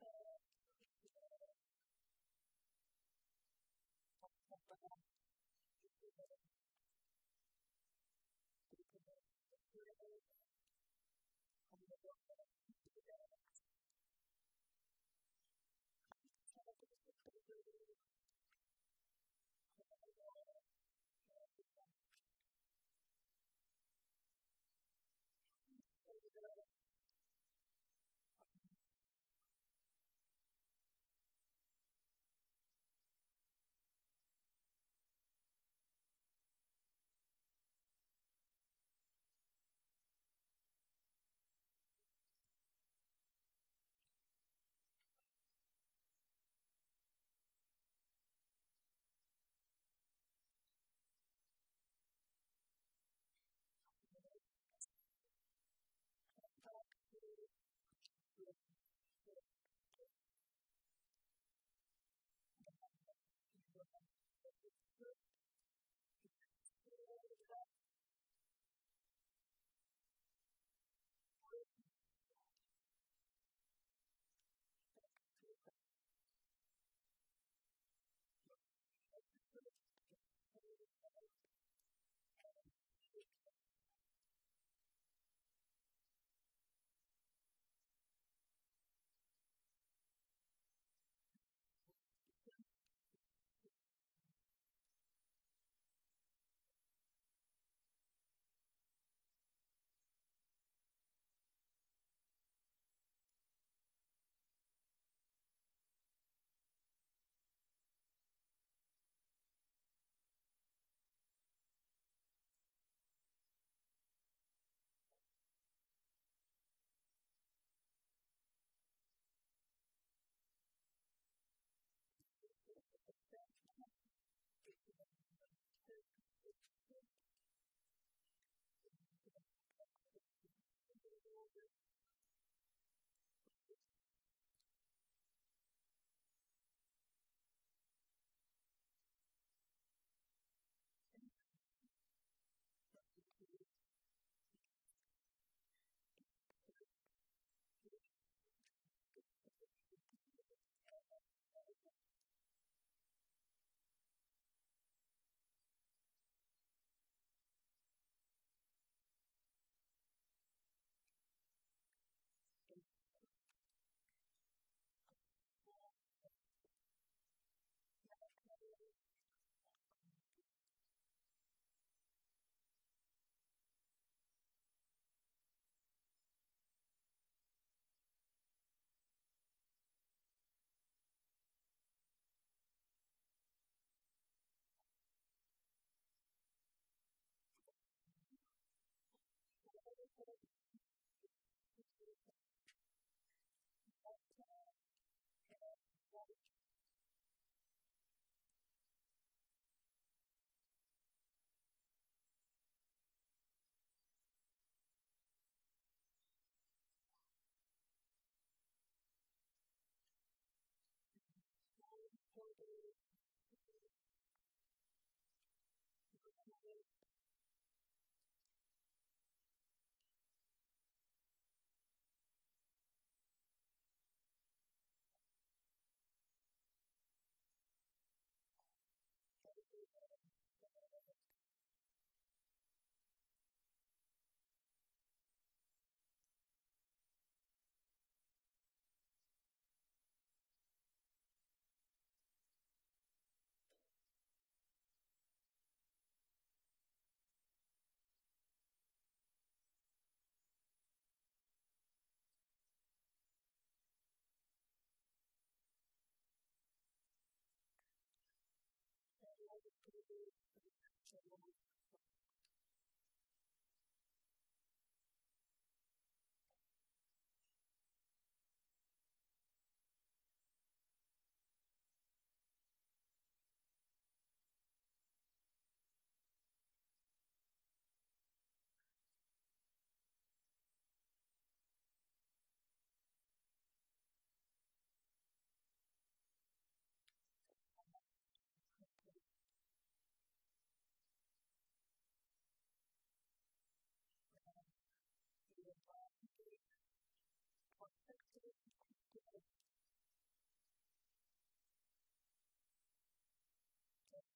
say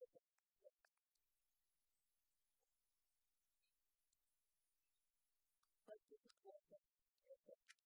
Thank you.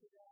to